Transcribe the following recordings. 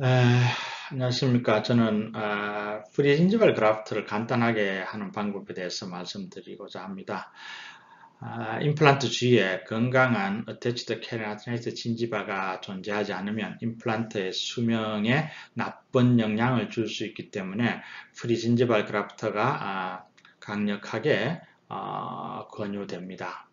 에, 안녕하십니까. 저는 어, free gingival graft를 간단하게 하는 방법에 대해서 말씀드리고자 합니다. 아, 임플란트 주위에 건강한 attached keratinized gingiva가 존재하지 않으면 임플란트의 수명에 나쁜 영향을 줄 수 있기 때문에 free gingival graft가 아, 강력하게 어, 권유됩니다.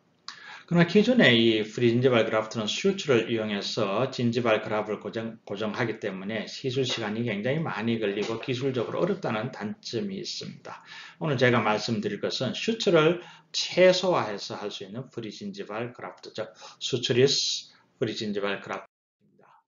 그러나 기존의 이 free gingival graft는 suture를 이용해서 gingival graft를 고정, 고정하기 때문에 시술 시간이 굉장히 많이 걸리고 기술적으로 어렵다는 단점이 있습니다. 오늘 제가 말씀드릴 것은 suture를 최소화해서 할 수 있는 free gingival graft, 즉 sutureless free gingival graft입니다.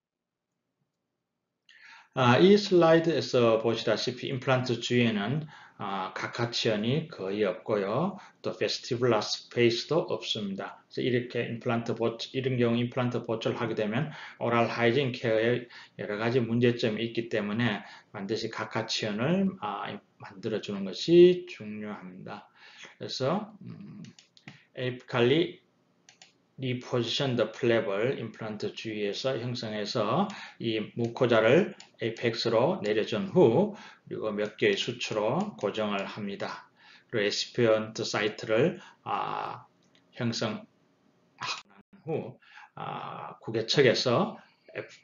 아, 이 슬라이드에서 보시다시피 임플란트 주위에는 아, 각화치은이 거의 없고요. 또 vestibular space도 없습니다. 그래서 이렇게 임플란트 보철, 이런 경우 임플란트 보철을 하게 되면 oral hygiene care에 여러 가지 문제점이 있기 때문에 반드시 각화치은을 아, 만들어주는 것이 중요합니다. 그래서 음, 에이프칼리 리포지션 더 플랩을 임플란트 주위에서 형성해서 이 mucosa를 apex로 내려준 후 그리고 몇 개의 suture로 고정을 합니다. 그리고 recipient site를 아, 형성한 후 아, 구개측에서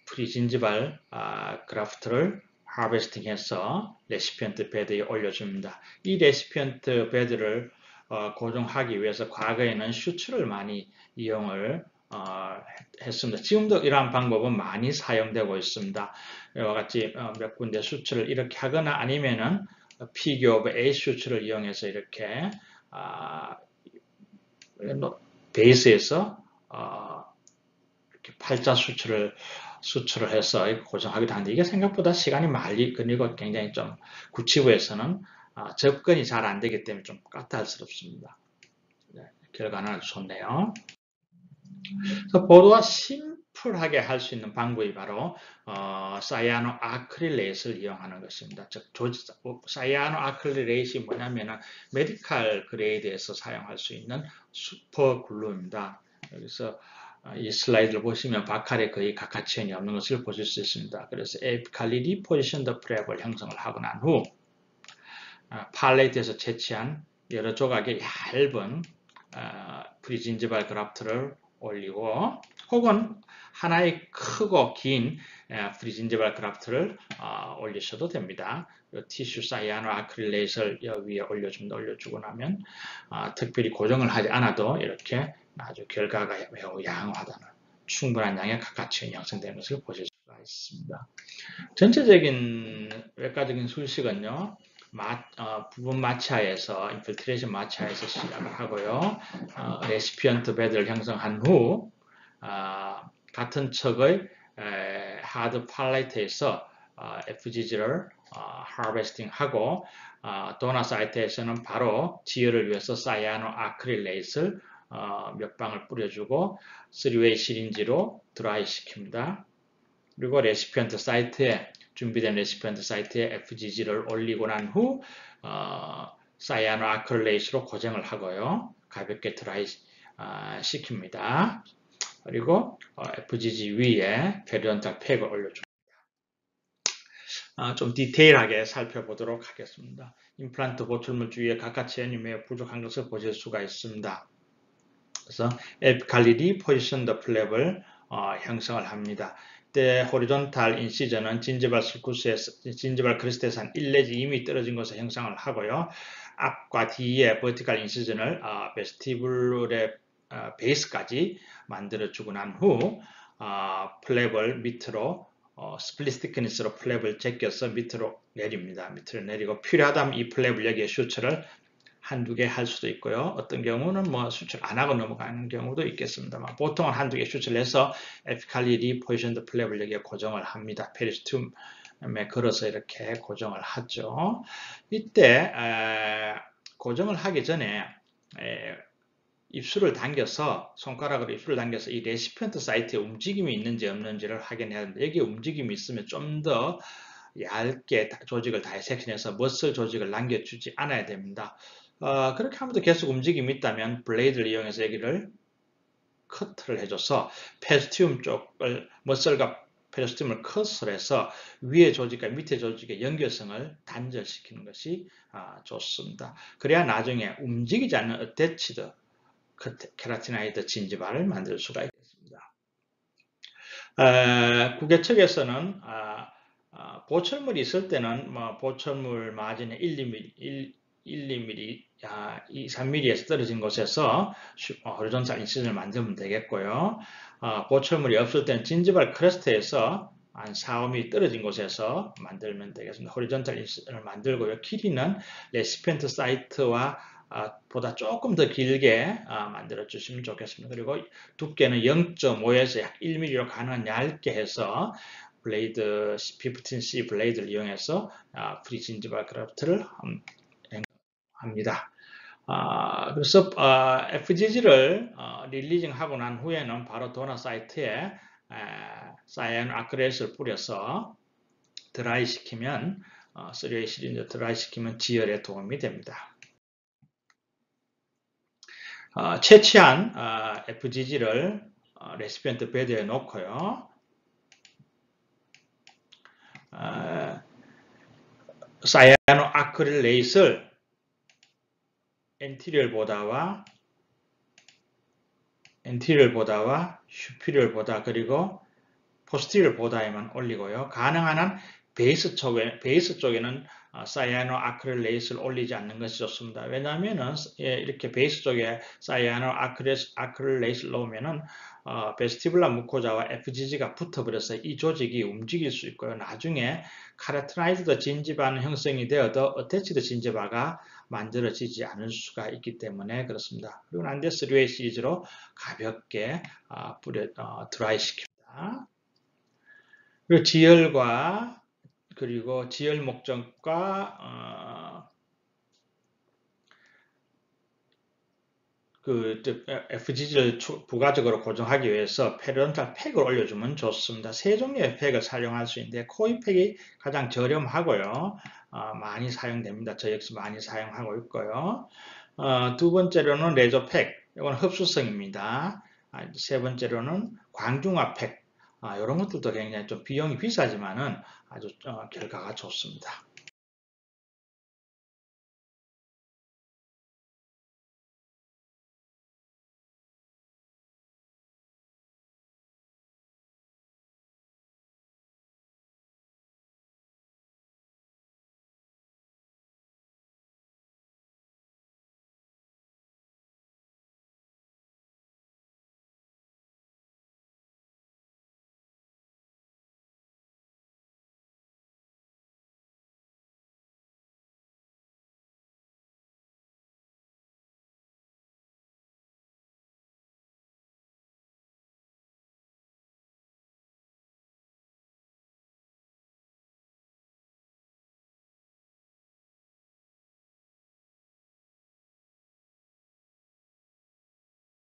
프리진지발 아, 그라프트를 하베스팅해서 레시피언트 베드에 올려줍니다. 이 recipient bed를 어, 고정하기 위해서 과거에는 suture를 많이 이용을 어, 했습니다. 지금도 이러한 방법은 많이 사용되고 있습니다. 이와 같이 어, 몇 군데 suture를 이렇게 하거나 아니면은 피규어 A 슈츠를 이용해서 이렇게 아, 베이스에서 어, 이렇게 팔자 수출을 수출을 해서 고정하기도 하는데 이게 생각보다 시간이 많이 걸리고 굉장히 좀 구치부에서는 아, 접근이 잘 안 되기 때문에 좀 까탈스럽습니다. 네, 결과는 좋네요. 그래서 보도와 심플하게 할 수 있는 방법이 바로 어, 사이아노 아크릴레이트를 이용하는 것입니다. 즉 조지, 사이아노 아크릴레이트이 뭐냐면 메디칼 그레이드에서 사용할 수 있는 super glue입니다. 여기서 어, 이 슬라이드를 보시면 바칼에 거의 각화치은이 없는 것을 보실 수 있습니다. 그래서 에피칼리 리포지션 더 프랩을 형성을 하고 난후 아, palate에서 채취한 여러 조각의 얇은 아, free gingival graft를 올리고 혹은 하나의 크고 긴 free gingival graft를 아, 올리셔도 됩니다. tissue cyanoacrylate를 위에 올려줍니다. 올려주고 나면 특별히 고정을 하지 않아도 이렇게 아주 결과가 매우 양호하다는 충분한 양의 각화치은이 형성되는 것을 보실 수가 있습니다. 전체적인 외과적인 술식은요. 마, 어, 부분 마취에서 infiltration 마취에서 시작을 하고요. 어, recipient bed를 형성한 후 어, 같은 측의 에, hard palate에서 어, FGG를 어, harvesting하고 어, donor site에서는 바로 지혈을 위해서 cyanoacrylate를 어, 몇 방을 뿌려주고 3-way syringe로 드라이 시킵니다. 그리고 recipient site에 준비된 recipient site에 FGG를 올리고 난 후 어, cyanoacrylate로 고정을 하고요. 가볍게 드라이 어, 시킵니다. 그리고 어, FGG 위에 periodontal pack을 올려줍니다. 어, 좀 디테일하게 살펴보도록 하겠습니다. 임플란트 보철물 주위에 각화치은이 매우 부족한 것을 보실 수가 있습니다. 그래서 에피칼리디 포지션 더 플랩을 어, 형성을 합니다. 때 horizontal incision은 gingival sulcus에서 gingival crest에서 한 1 내지 2미 떨어진 곳에 형성을 하고요. 앞과 뒤에 버티칼 인시전을 어, vestibule의 어, base까지 만들어주고 난후 어, flap을 밑으로 어, split thickness로 flap을 제껴서 밑으로 내립니다. 밑으로 내리고 필요하다면 이 flap을 여기에 suture를 한두 개 할 수도 있고요. 어떤 경우는 뭐 suture 안 하고 넘어가는 경우도 있겠습니다만 보통은 한두 개 suture를 해서 에피칼리 리포지션드 플랩을 여기에 고정을 합니다. periosteum에 걸어서 이렇게 고정을 하죠. 이때 에, 고정을 하기 전에 에, 입술을 당겨서 손가락으로 입술을 당겨서 이 recipient site에 움직임이 있는지 없는지를 확인해야 합니다. 여기에 움직임이 있으면 좀더 얇게 조직을 dissection해서 muscle 조직을 남겨주지 않아야 됩니다. 어, 그렇게 하면서 계속 움직임이 있다면 blade를 이용해서 여기를 커트를 해줘서 periosteum 쪽을 muscle과 periosteum을 컷을 해서 위의 조직과 밑에 조직의 연결성을 단절시키는 것이 아, 좋습니다. 그래야 나중에 움직이지 않는 어태치드 케라티나이드 진지발을 만들 수가 있겠습니다. 에, 국외 측에서는 아, 아, 보철물이 있을 때는 뭐 보철물 마진의 1, 2mm, 1, 1 2mm, 아, 2, 3mm에서 떨어진 곳에서 호리존탈 인시전을 만들면 되겠고요. 아, 보철물이 없을 때는 gingival crest에서 한 4, 5mm 떨어진 곳에서 만들면 되겠습니다. horizontal incision을 만들고요. 길이는 recipient site와 아, 보다 조금 더 길게 아, 만들어 주시면 좋겠습니다. 그리고 두께는 0.5에서 약 1mm로 가능한 얇게 해서 블레이드 P15C blade를 이용해서 아, free gingival graft를 합니다. 아, 그래서 아, FGG를 어, releasing 하고 난 후에는 바로 donor site에 cyanoacrylate를 뿌려서 드라이 시키면 어, 3A 시리즈 드라이 시키면 지혈에 도움이 됩니다. 어, 채취한 어, FGG를 어, recipient bed에 놓고요. 어, cyanoacrylate를 anterior border와 anterior border와 superior border 그리고 posterior border에만 올리고요. 가능한 한 베이스 쪽에 베이스 쪽에는 어, cyanoacrylate를 올리지 않는 것이 좋습니다. 왜냐하면은 예, 이렇게 베이스 쪽에 cyanoacrylate를 넣으면은 어, vestibular mucosa와 FGG가 붙어버려서 이 조직이 움직일 수 있고요. 나중에 keratinized gingiva는 형성이 되어도 attached gingiva가 만들어지지 않을 수가 있기 때문에 그렇습니다. 그리고 난 뒤 three-way syringe로 가볍게 어, 뿌려 어, 드라이 시킵니다. 그리고 지혈과 그리고 지혈 목적과 어, 그 FGG를 부가적으로 고정하기 위해서 periodontal pack을 올려주면 좋습니다. 세 종류의 팩을 사용할 수 있는데 Coe-Pak이 가장 저렴하고요. 어, 많이 사용됩니다. 저 역시 많이 사용하고 있고요. 어, 두 번째로는 레저 팩, 이건 흡수성입니다. 아, 세 번째로는 광중화 팩, 아, 이런 것들도 굉장히 좀 비용이 비싸지만은 아주 어, 결과가 좋습니다.